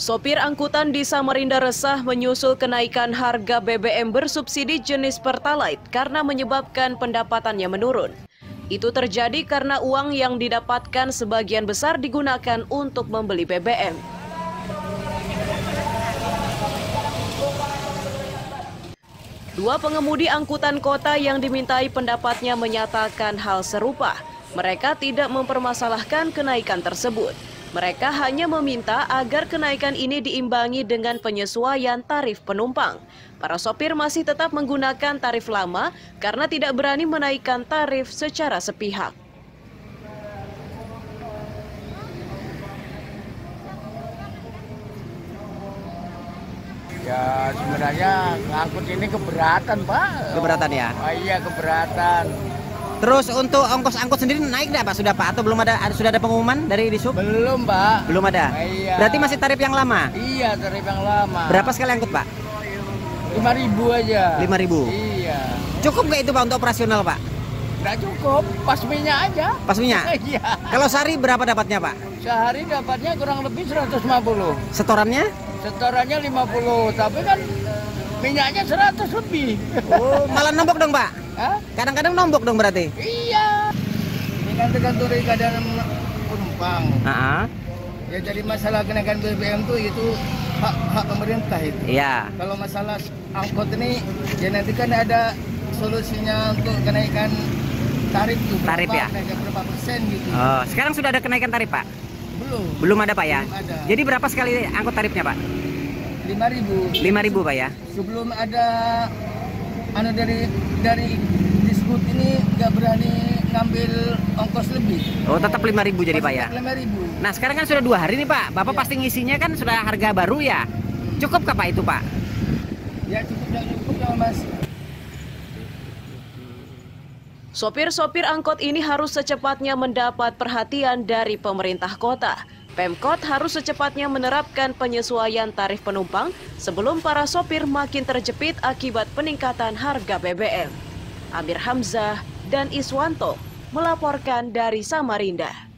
Sopir angkutan di Samarinda resah menyusul kenaikan harga BBM bersubsidi jenis Pertalite karena menyebabkan pendapatannya menurun. Itu terjadi karena uang yang didapatkan sebagian besar digunakan untuk membeli BBM. Dua pengemudi angkutan kota yang dimintai pendapatnya menyatakan hal serupa. Mereka tidak mempermasalahkan kenaikan tersebut. Mereka hanya meminta agar kenaikan ini diimbangi dengan penyesuaian tarif penumpang. Para sopir masih tetap menggunakan tarif lama karena tidak berani menaikkan tarif secara sepihak. Ya sebenarnya ngangkut ini keberatan pak. Keberatan ya? Oh, iya keberatan. Terus untuk ongkos angkut sendiri naik nggak pak sudah pak atau belum ada sudah ada pengumuman dari disub? Belum pak. Belum ada. Iya. Berarti masih tarif yang lama. Iya tarif yang lama. Berapa sekali angkut pak? Lima ribu aja. Lima ribu. Iya. Cukup nggak itu pak untuk operasional pak? Nggak cukup. Pas minyak aja. Pas minyak? Iya. Kalau sehari berapa dapatnya pak? Sehari dapatnya kurang lebih 150. Setorannya? Setorannya 50. Tapi kan minyaknya 100 lebih. Oh malah nombok dong pak? Hah? Kadang-kadang nombok dong berarti? Iya. Ini kan tergantung dari keadaan penumpang. Ah, Ya jadi masalah kenaikan BBM tuh itu hak hak pemerintah itu. iya. Kalau masalah angkot ini ya nanti kan ada solusinya untuk kenaikan tarif tuh. Tarif berapa, ya? Berapa persen gitu. Oh, sekarang sudah ada kenaikan tarif pak? Belum. Belum ada pak ya? Belum ada. Jadi berapa sekali angkut tarifnya pak? 5000 Lima ribu pak ya? Sebelum ada anu dari dari diskut ini nggak berani ngambil ongkos lebih. Oh tetap lima ribu jadi pak ya? 5000 Nah sekarang kan sudah dua hari nih pak, bapak pasti ngisinya kan sudah harga baru ya? Cukup kah pak itu pak? Ya cukup ya cukup ya Mas. Sopir-sopir angkot ini harus secepatnya mendapat perhatian dari pemerintah kota. Pemkot harus secepatnya menerapkan penyesuaian tarif penumpang sebelum para sopir makin terjepit akibat peningkatan harga BBM. Amir Hamzah dan Iswanto melaporkan dari Samarinda.